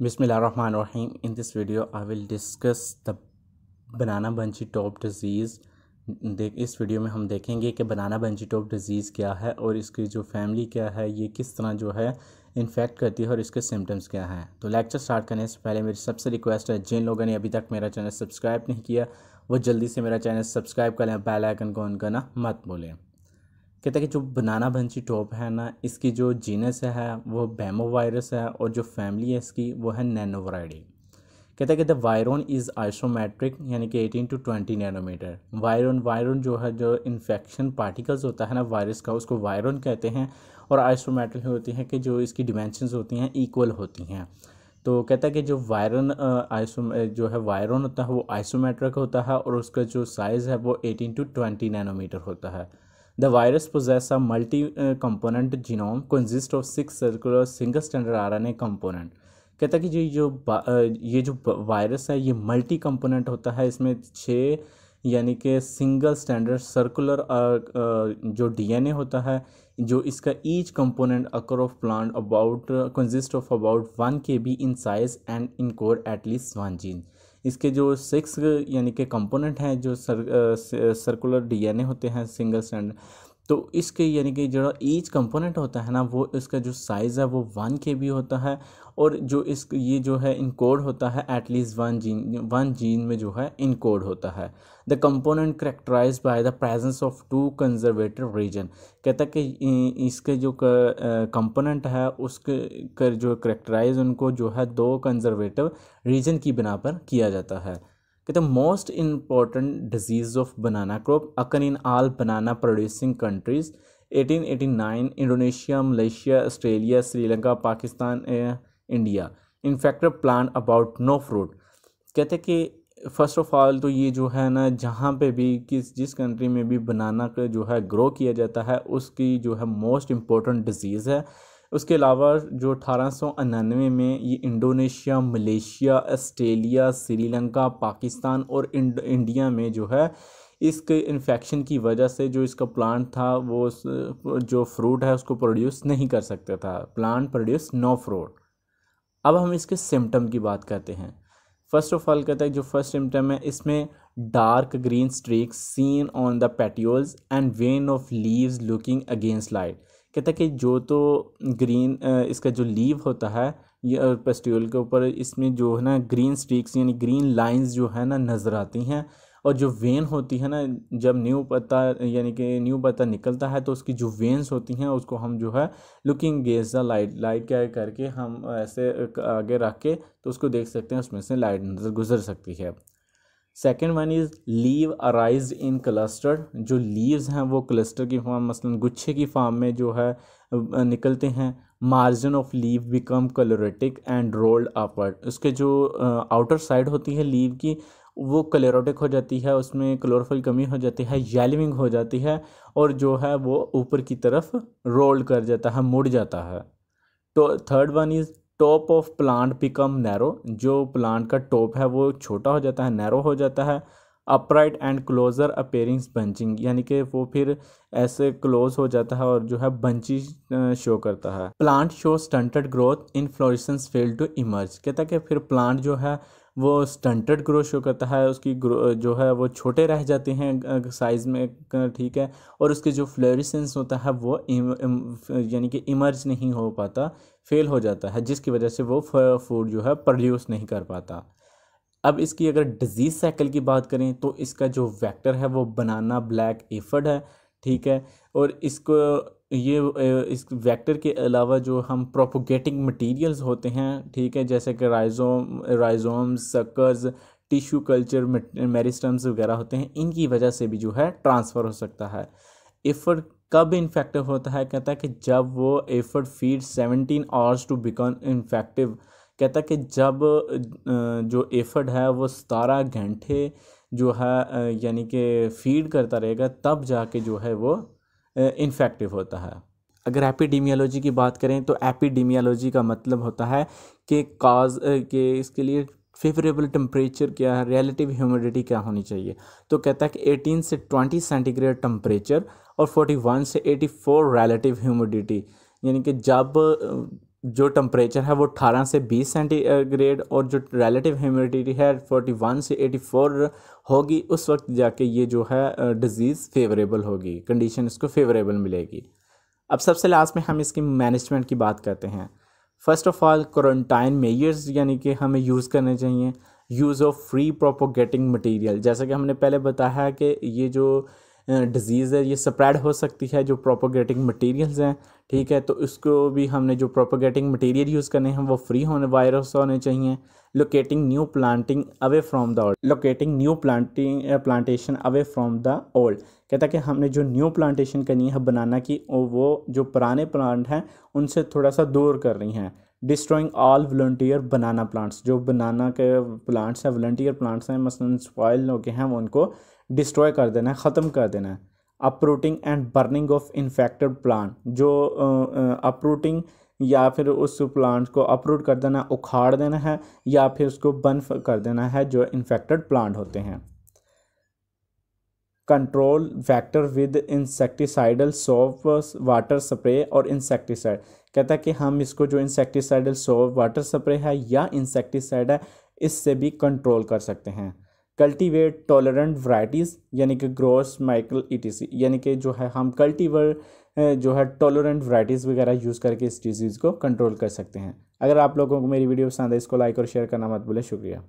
Bismillahirrahmanirrahim. In this video, I will discuss the banana bunchy top disease देख इस video में हम देखेंगे कि बनाना बंची टॉप डिज़ीज़ क्या है और इसकी जो फैमिली क्या है ये किस तरह जो है इन्फेक्ट करती है और इसके सिम्टम्स क्या हैं। तो लेक्चर स्टार्ट करने से पहले मेरी सबसे रिक्वेस्ट है जिन लोगों ने अभी तक मेरा चैनल सब्सक्राइब नहीं किया वो जल्दी से मेरा चैनल सब्सक्राइब करें आइकन को ऑन करना मत बोलें कहते हैं कि जो बनाना बंची टॉप है ना, इसकी जो जीनस है, वो बैमो वायरस है और जो फैमिली है इसकी, वो है नैनोवराइडी कहते हैं कि द वायरन इज़ आइसोमेट्रिक, यानी कि 18 टू 20 नैनोमीटर। वायरन वायरन जो है, जो इन्फेक्शन पार्टिकल्स होता है ना, वायरस का, उसको वायरन कहते हैं और आइसोमेट्रिक होती है कि जो इसकी डिमेंशंस होती हैं इक्वल होती हैं। तो कहता है कि जो वायरन आइसो जो है, वायरन होता है, वो आइसोमेट्रिक होता है और उसका जो साइज़ है, वो 18 टू 20 नैनोमीटर होता है। The virus poses a multicomponent genome consist of six circular single standard R N A component कहता है कि जी जो ये जो वायरस है, ये मल्टी कंपोनेंट होता है। इसमें छः यानी कि सिंगल स्टैंडर्ड सर्कुलर जो डीएनए होता है, जो इसका each component occur of plant about consist of about one K B in size and encode at least one gene इसके जो सिक्स यानी कि कंपोनेंट हैं जो सर, सर्कुलर डीएनए होते हैं सिंगल स्टैंड तो इसके यानी कि जो ईच कंपोनेंट होता है ना, वो इसका जो साइज़ है, वो वन के भी होता है और जो इस, ये जो है इनकोड होता है at least one gene one gene में जो है इनकोड होता है। The component characterize by the presence of two conservative region कहता है कि इसके जो कंपोनेंट है, उसके, कर जो करेक्टराइज उनको जो है दो कंजर्वेटिव रीजन की बिना पर किया जाता है। कहते most important disease of banana crop occur in all banana producing countries 1889 Indonesia Malaysia Australia Sri Lanka Pakistan India infected plant about no fruit कहते कि फ़र्स्ट ऑफ़ ऑल तो ये जो है ना, जहाँ पे भी, किस, जिस कंट्री में भी बनाना का जो है ग्रो किया जाता है, उसकी जो है मोस्ट इम्पोर्टेंट डिज़ीज़ है। उसके अलावा जो अठारह में ये Indonesia, Malaysia, Australia, Sri Lanka, Pakistan और इंडिया में जो है इसके इन्फेक्शन की वजह से जो इसका प्लांट था, वो जो फ्रूट है उसको प्रोड्यूस नहीं कर सकता था। प्लांट प्रोड्यूस नो फ्रूट अब हम इसके सिम्टम की बात करते हैं। फ़र्स्ट ऑफ़ ऑल कहता है, जो फ़र्स्ट सिम्टम है, इसमें dark green streak seen on the petioles and vein of leaves looking against light कहता है कि जो तो ग्रीन इसका जो लीव होता है, ये पेस्टियोल के ऊपर, इसमें जो है ना ग्रीन स्ट्रीक्स यानी ग्रीन लाइंस जो है ना नज़र आती हैं और जो वेन होती है ना, जब न्यू पत्ता, यानी कि न्यू पत्ता निकलता है तो उसकी जो वेन्स होती हैं, उसको हम जो है looking gaze the light light क्या करके हम ऐसे आगे रख के तो उसको देख सकते हैं, उसमें से लाइट नज़र गुजर सकती है। Second one is leave arise in cluster जो लीव्स हैं, वो क्लस्टर की फॉर्म मसलन गुच्छे की फॉर्म में जो है निकलते हैं। Margin of leave become chlorotic and rolled upward उसके जो आउटर साइड होती है लीव की, वो क्लेरोटिक हो जाती है, उसमें क्लोरोफिल कमी हो जाती है येलविंग हो जाती है और जो है वो ऊपर की तरफ़ रोल कर जाता है, मुड़ जाता है। तो third one is top of plant become narrow जो प्लांट का टॉप है वो छोटा हो जाता है नैरो हो जाता है upright and closer appearings bunching यानी कि वो फिर ऐसे क्लोज हो जाता है और जो है बंची शो करता है। Plant show stunted growth inflorescence fail to emerge कहता है कि फिर प्लांट जो है वो स्टंटेड ग्रो शो करता है, उसकी ग्रो, जो है वो छोटे रह जाते हैं साइज़ में ठीक है, और उसके जो फ्लोरिसेंस होता है वो यानी कि इमर्ज नहीं हो पाता फेल हो जाता है, जिसकी वजह से वो फ़ूड जो है प्रोड्यूस नहीं कर पाता। अब इसकी अगर डिज़ीज़ साइकिल की बात करें तो इसका जो वेक्टर है वो बनाना ब्लैक एफर्ड है ठीक है? और इसको, ये इस वेक्टर के अलावा जो हम प्रोपोगेटिंग मटेरियल्स होते हैं, ठीक है? जैसे कि rhizome rhizomes suckers tissue culture meristems वगैरह होते हैं, इनकी वजह से भी जो है ट्रांसफ़र हो सकता है। एफर्ड कब इन्फेक्टिव होता है? कहता है कि जब वो afford feed seventeen hours to become infective कहता है कि जब जो एफर्ड है वो सतारह घंटे जो है यानी कि फ़ीड करता रहेगा, तब जाके जो है वो इन्फेक्टिव होता है। अगर एपिडीमियोलॉजी की बात करें तो एपिडीमियोलॉजी का मतलब होता है कि काज के इसके लिए फेवरेबल टेम्परेचर क्या है रिलेटिव ह्यूमिडिटी क्या होनी चाहिए। तो कहता है कि 18 से 20 सेंटीग्रेड टेम्परेचर और 41 से 84 रिलेटिव ह्यूमिडिटी यानी कि जब जो टम्परेचर है वो 18 से 20 सेंटीग्रेड और जो रिलेटिव ह्यूमिडिटी है 41 से 84 होगी, उस वक्त जाके ये जो है डिज़ीज़ फेवरेबल होगी कंडीशन इसको फेवरेबल मिलेगी। अब सबसे लास्ट में हम इसकी मैनेजमेंट की बात करते हैं। First of all quarantine measures यानी कि हमें यूज़ करने चाहिए। Use of free propagating material जैसा कि हमने पहले बताया कि ये जो डिज़ीज़ है, ये स्प्रेड हो सकती है जो प्रोपोगेटिंग मटेरियल्स हैं, ठीक है? तो इसको भी हमने जो प्रोपोगेटिंग मटेरियल यूज़ करने हैं, वो फ्री होने वायरस होने चाहिए। Locating new planting away from the old locating new planting plantation away from the old कहता है कि हमने जो न्यू प्लांटेशन करनी है, बनाना की वो जो पुराने प्लांट हैं, उनसे थोड़ा सा दूर कर रही हैं। Destroying all volunteer banana plants जो बनाना के प्लांट्स हैं वॉल्टियर प्लांट्स हैं, मसलन स्पॉयल हो गए हैं उनको डिस्ट्रॉय कर देना है, ख़त्म कर देना है। Uprooting and burning of infected plant जो अपरूटिंग या फिर उस प्लांट को अपरूट कर देना, उखाड़ देना है, या फिर उसको बर्न कर देना है, जो इन्फेक्टेड प्लांट होते हैं। Control vector with insecticidal soap water spray और इंसेक्टिसाइड कहता है कि हम इसको जो इंसेक्टिसाइडल सोप वाटर स्प्रे है या इंसेक्टिसाइड है, इससे भी कंट्रोल कर सकते हैं। कल्टीवेट टॉलरेंट वराइटीज़ यानी कि ग्रोस माइकल ईटीसी यानी कि जो है हम कल्टीवर जो है टॉलरेंट वराइटीज़ वगैरह यूज़ करके इस डिज़ीज़ को कंट्रोल कर सकते हैं। अगर आप लोगों को मेरी वीडियो पसंद है, इसको लाइक और शेयर करना मत भूलें। शुक्रिया।